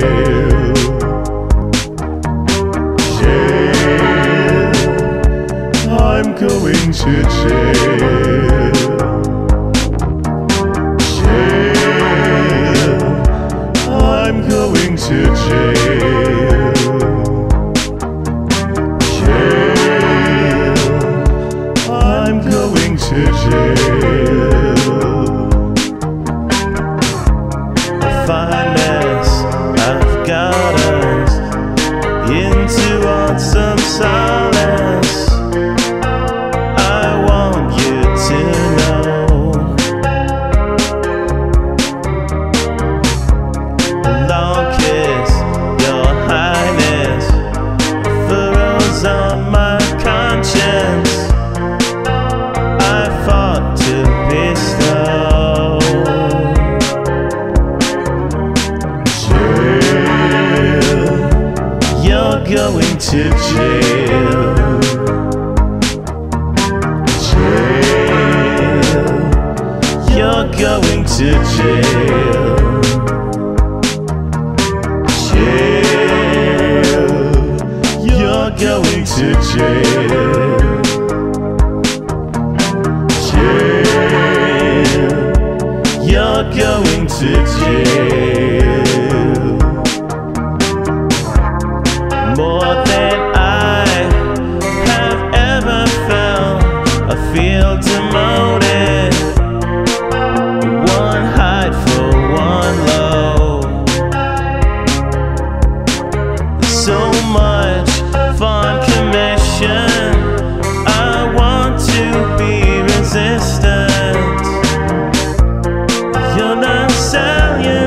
jail. I'm going to jail. Jail. I'm going to jail. going to jail. Jail, you're going to jail. Jail, you're going to jail. Jail, you're going to jail. so much fun, commission. I want to be resistant. You're not selling.